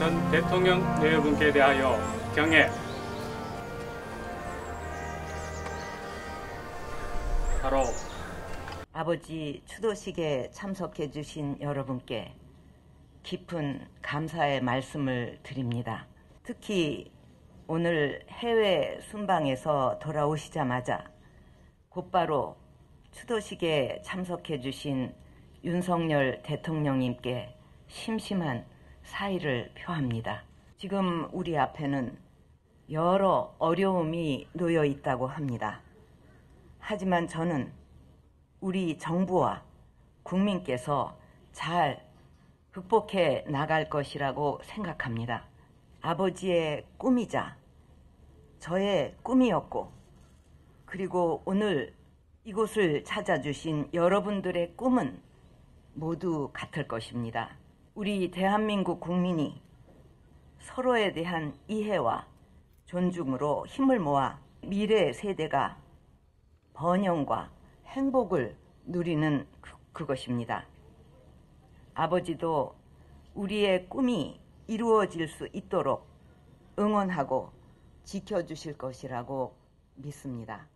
전 대통령 여러분께 대하여 경애 바로 아버지 추도식에 참석해 주신 여러분께 깊은 감사의 말씀을 드립니다. 특히 오늘 해외 순방에서 돌아오시자마자 곧바로 추도식에 참석해 주신 윤석열 대통령님께 심심한 사의를 표합니다. 지금 우리 앞에는 여러 어려움이 놓여 있다고 합니다. 하지만 저는 우리 정부와 국민께서 잘 극복해 나갈 것이라고 생각합니다. 아버지의 꿈이자 저의 꿈이었고, 그리고 오늘 이곳을 찾아주신 여러분들의 꿈은 모두 같을 것입니다. 우리 대한민국 국민이 서로에 대한 이해와 존중으로 힘을 모아 미래 세대가 번영과 행복을 누리는 그, 그것입니다. 아버지도 우리의 꿈이 이루어질 수 있도록 응원하고 지켜주실 것이라고 믿습니다.